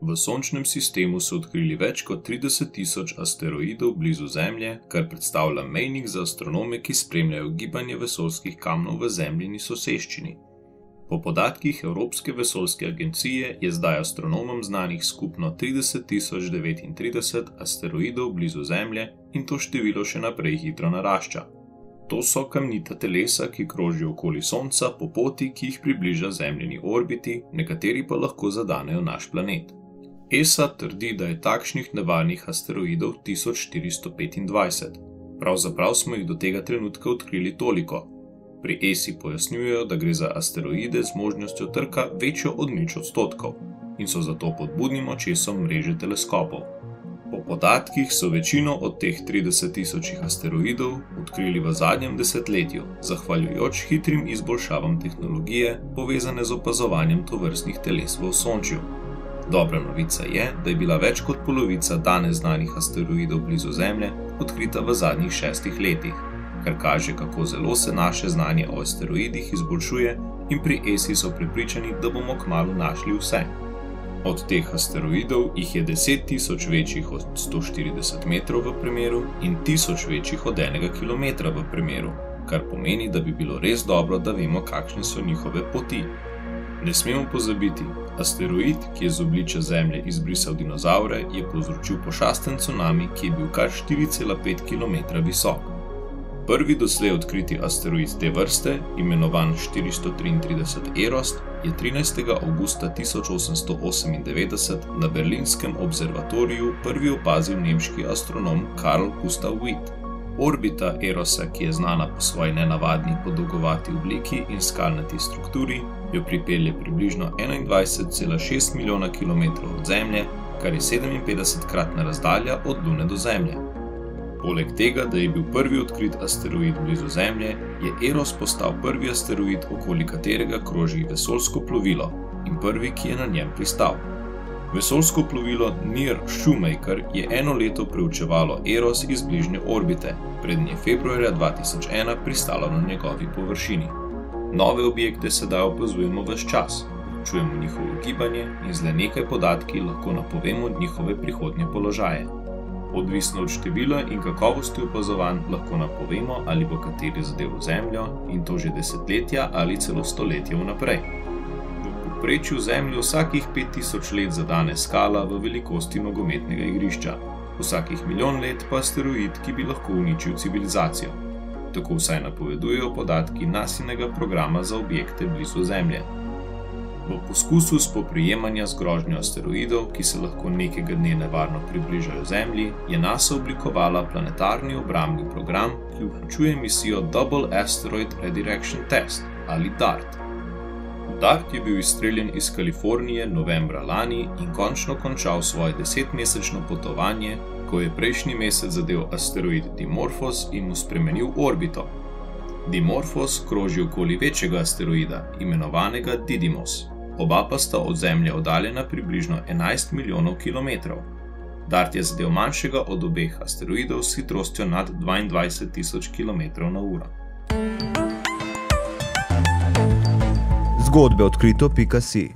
V sončnem sistemu so odkrili več kot 30 tisoč asteroidov blizu Zemlje, kar predstavlja mejnik za astronome, ki spremljajo gibanje vesoljskih kamnov v Zemljini soseščini. Po podatkih Evropske vesoljske agencije je zdaj astronomom znanih skupno 30 039 asteroidov blizu Zemlje in to število še naprej hitro narašča. To so kamnita telesa, ki krožijo okoli Sonca po poti, ki jih približa Zemljini orbiti, nekateri pa lahko zadanejo naš planet. ESA trdi, da je takšnih nevarnih asteroidov 1425. Pravzaprav smo jih do tega trenutka odkrili toliko. Pri ESI pojasnjujejo, da gre za asteroide z možnostjo trka večjo od nič odstotkov in so zato pod budnim očesom mreže teleskopov. Po podatkih so večino od teh 30 tisočih asteroidov odkrili v zadnjem desetletju, zahvaljujoč hitrim izboljšavam tehnologije povezane z opazovanjem tovrstnih teles v Osončju. Dobra novica je, da je bila več kot polovica danes znanih asteroidov blizu Zemlje odkrita v zadnjih šestih letih, kar kaže, kako zelo se naše znanje o asteroidih izboljšuje, in pri ESI so prepričani, da bomo kmalo našli vse. Od teh asteroidov jih je 10 tisoč večjih od 140 metrov v premeru in 1000 večjih od 1 km v premeru, kar pomeni, da bi bilo res dobro, da vemo, kakšne so njihove poti. Ne smemo pozabiti, asteroid, ki je z obličja Zemlje izbrisal dinozaure, je povzročil pošasten tsunami, ki je bil kar 4,5 km visok. Prvi doslej odkriti asteroid te vrste, imenovan 433 Erost, je 13. augusta 1898 na berlinskem observatoriju prvi opazil nemški astronom Karl Gustav Witt. Orbita Erosa, ki je znana po svoji nenavadni podolgovati obliki in skalnati strukturi, jo pripelje približno 21,6 milijona km od Zemlje, kar je 57-kratna razdalja od Lune do Zemlje. Poleg tega, da je bil prvi odkrit asteroid blizu Zemlje, je Eros postal prvi asteroid, okoli katerega kroži vesoljsko plovilo in prvi, ki je na njem pristal. Vesoljsko plovilo Near Shoemaker je eno leto preučevalo Eros iz bližnje orbite, prednje februarja 2001 pristalo na njegovi površini. Nove objekte sedaj opazujemo vse čas, čujemo njihovo gibanje in z le nekaj podatki lahko napovemo njihove prihodnje položaje. Odvisno od števila in kakovosti opazovanj lahko napovemo, ali bo kateri zadev Zemljo in to že desetletja ali celo stoletja vnaprej. Povprečju Zemljo vsakih 5000 let zadane skala v velikosti nogometnega igrišča, vsakih milijon let pa asteroid, ki bi lahko uničil civilizacijo tako vsaj napovedujejo podatki nasinega programa za objekte blizu Zemlje. V poskusu spoprijemanja z grožnjo asteroidov, ki se lahko nekega dne nevarno približajo Zemlji, je NASA oblikovala planetarni obrambni program, ki vključuje misijo Double Asteroid Redirection Test ali DART. DART je bil izstreljen iz Kalifornije novembra lani in končno končal svoje desetmesečno potovanje ko je prejšnji mesec zadev asteroid Dimorphos in mu spremenil orbito. Dimorphos kroži okoli večjega asteroida, imenovanega Didymos, oba pa sta od Zemlje oddaljena približno 11 milijonov km. Dart je zadev manjšega od obeh asteroidov s hitrostjo nad 22 tisoč km/h. го одбе открито Пикаси.